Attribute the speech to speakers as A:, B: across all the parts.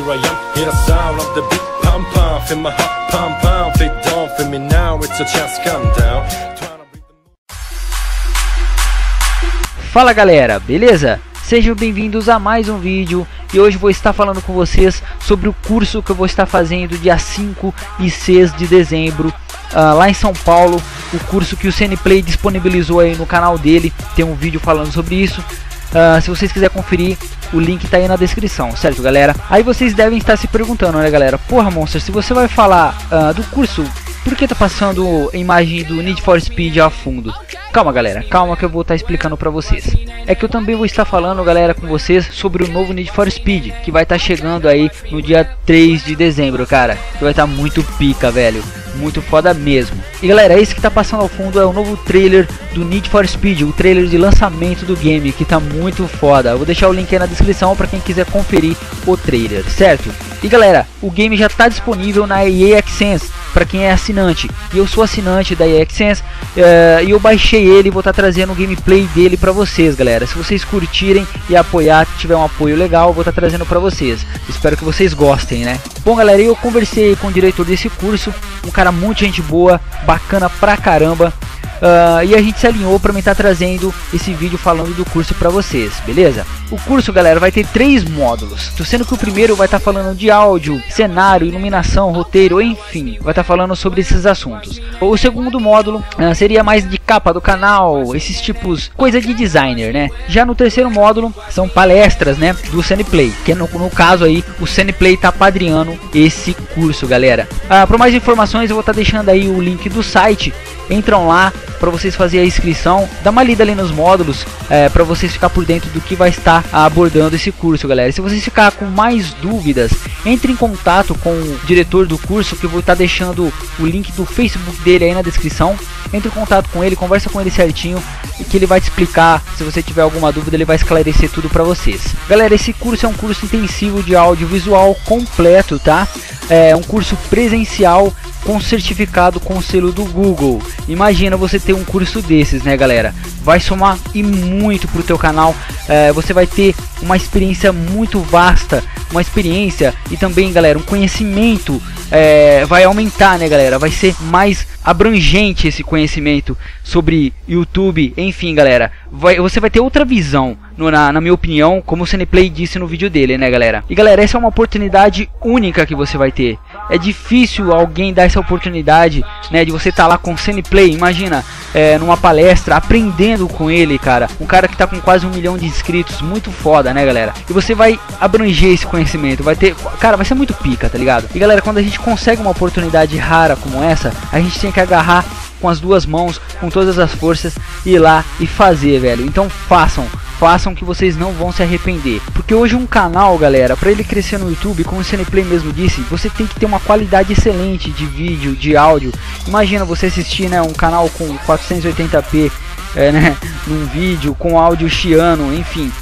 A: here I am, hear the sound of the beat, feel my heart pump, feel me now, it's a chance, down.
B: Fala galera, beleza? Sejam bem-vindos a mais um vídeo e hoje vou estar falando com vocês sobre o curso que eu vou estar fazendo dia 5 e 6 de dezembro ah, lá em São Paulo, o curso que o CNPlay disponibilizou aí no canal dele, tem um vídeo falando sobre isso. Ah, se vocês quiserem conferir, o link tá aí na descrição, certo galera? Aí vocês devem estar se perguntando, né galera? Porra Monster, se você vai falar ah, do curso, por que tá passando a imagem do Need for Speed a fundo? Calma galera, calma que eu vou estar explicando pra vocês. É que eu também vou estar falando galera com vocês sobre o novo Need for Speed, que vai estar chegando aí no dia 3 de dezembro, cara. Que vai estar muito pica, velho. Muito foda mesmo. E galera, esse que tá passando ao fundo é o novo trailer do Need for Speed, o trailer de lançamento do game, que tá muito foda. Eu vou deixar o link aí na descrição para quem quiser conferir o trailer, certo? E galera, o game já tá disponível na EA Access para quem é assinante. E eu sou assinante da EA Access eh, e eu baixei ele e vou estar tá trazendo o gameplay dele para vocês, galera. Se vocês curtirem e apoiar, tiver um apoio legal, vou estar tá trazendo para vocês. Espero que vocês gostem, né? Bom, galera, eu conversei com o diretor desse curso, um cara muito gente boa, bacana pra caramba. Uh, e a gente se alinhou para estar trazendo esse vídeo falando do curso para vocês, beleza? O curso, galera, vai ter três módulos, sendo que o primeiro vai estar tá falando de áudio, cenário, iluminação, roteiro, enfim, vai estar tá falando sobre esses assuntos. O segundo módulo uh, seria mais de capa do canal, esses tipos, coisa de designer, né? Já no terceiro módulo são palestras, né, do Cineplay, que no, no caso aí o Cineplay tá padrinhando esse curso, galera. Uh, para mais informações eu vou estar tá deixando aí o link do site, entram lá para vocês fazerem a inscrição, dá uma lida ali nos módulos é, para vocês ficar por dentro do que vai estar abordando esse curso, galera. Se vocês ficar com mais dúvidas, entre em contato com o diretor do curso, que eu vou estar deixando o link do Facebook dele aí na descrição. Entre em contato com ele, conversa com ele certinho e que ele vai te explicar. Se você tiver alguma dúvida, ele vai esclarecer tudo para vocês. Galera, esse curso é um curso intensivo de audiovisual completo, tá? É um curso presencial com certificado com selo do Google. Imagina você ter um curso desses, né, galera? Vai somar e muito pro teu canal. É, você vai ter uma experiência muito vasta, uma experiência e também, galera, um conhecimento é, vai aumentar, né, galera? Vai ser mais abrangente esse conhecimento sobre YouTube, enfim, galera. Vai, você vai ter outra visão, no, na, na, minha opinião, como o Cineplay disse no vídeo dele, né, galera? E galera, essa é uma oportunidade única que você vai ter. É difícil alguém dar essa oportunidade, né, de você estar tá lá com o Cineplay, imagina, é, numa palestra, aprendendo com ele, cara. Um cara que tá com quase um milhão de inscritos, muito foda, né, galera? E você vai abranger esse conhecimento, vai ter, cara, vai ser muito pica, tá ligado? E galera, quando a gente consegue uma oportunidade rara como essa, a gente tem que agarrar com as duas mãos, com todas as forças, ir lá e fazer, velho. Então façam, façam que vocês não vão se arrepender. Porque hoje um canal, galera, para ele crescer no YouTube, como o Cineplay mesmo disse, você tem que ter uma qualidade excelente de vídeo, de áudio. Imagina você assistir, né, um canal com 480p, é, né, num vídeo com áudio chiano, enfim.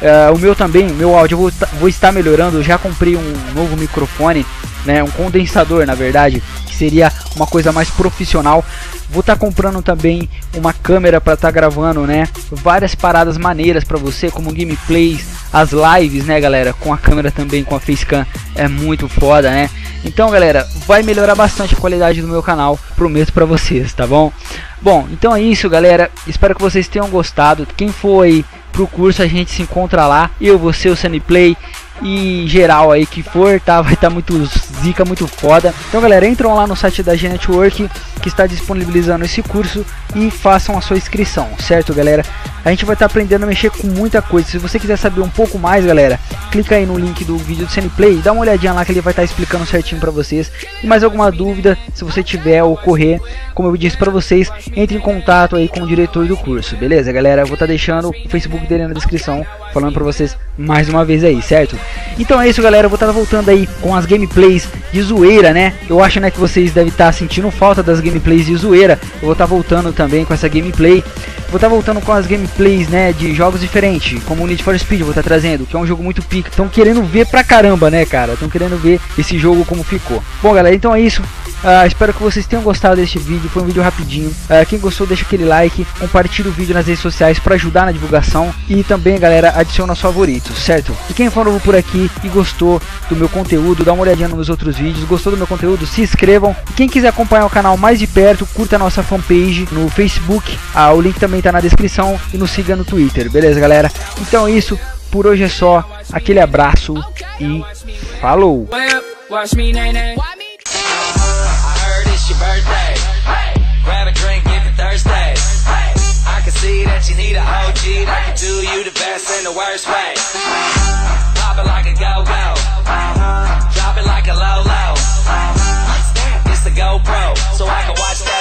B: Uh, o meu também, meu áudio eu vou, vou estar melhorando. Eu já comprei um novo microfone, né, um condensador na verdade, que seria uma coisa mais profissional. Vou estar tá comprando também uma câmera para estar tá gravando, né, várias paradas maneiras para você, como gameplays, as lives, né, galera, com a câmera também, com a facecam, é muito foda, né. Então, galera, vai melhorar bastante a qualidade do meu canal, prometo para vocês, tá bom? Bom, então é isso, galera. Espero que vocês tenham gostado. Quem foi pro curso a gente se encontra lá. Eu, você, o Sunnyplay e geral aí que for, tá? Vai estar tá muito zica, muito foda. Então, galera, entram lá no site da G-Network que está disponibilizando esse curso e façam a sua inscrição, certo, galera? A gente vai estar tá aprendendo a mexer com muita coisa. Se você quiser saber um pouco mais, galera, clica aí no link do vídeo do Cineplay, dá uma olhadinha lá que ele vai estar tá explicando certinho para vocês. E mais alguma dúvida, se você tiver ou correr, como eu disse para vocês, entre em contato aí com o diretor do curso, beleza, galera? Eu vou estar tá deixando o Facebook dele na descrição, falando para vocês mais uma vez aí, certo? Então é isso, galera. Eu vou estar voltando aí com as gameplays de zoeira, né? Eu acho né, que vocês devem estar tá sentindo falta das gameplays de zoeira. Eu vou estar tá voltando também com essa gameplay. Vou estar tá voltando com as gameplays, né, de jogos diferentes, como o Need for Speed, vou estar tá trazendo, que é um jogo muito pica. Estão querendo ver pra caramba, né, cara? Estão querendo ver esse jogo como ficou. Bom, galera, então é isso. Uh, espero que vocês tenham gostado deste vídeo. Foi um vídeo rapidinho. Uh, quem gostou, deixa aquele like. Compartilha o vídeo nas redes sociais para ajudar na divulgação. E também, galera, adiciona os favoritos, certo? E quem for novo por aqui e gostou do meu conteúdo, dá uma olhadinha nos outros vídeos. Gostou do meu conteúdo? Se inscrevam. E quem quiser acompanhar o canal mais de perto, curta a nossa fanpage no Facebook. Ah, o link também está na descrição. E nos siga no Twitter, beleza, galera? Então é isso. Por hoje é só. Aquele abraço e falou! so I can watch that.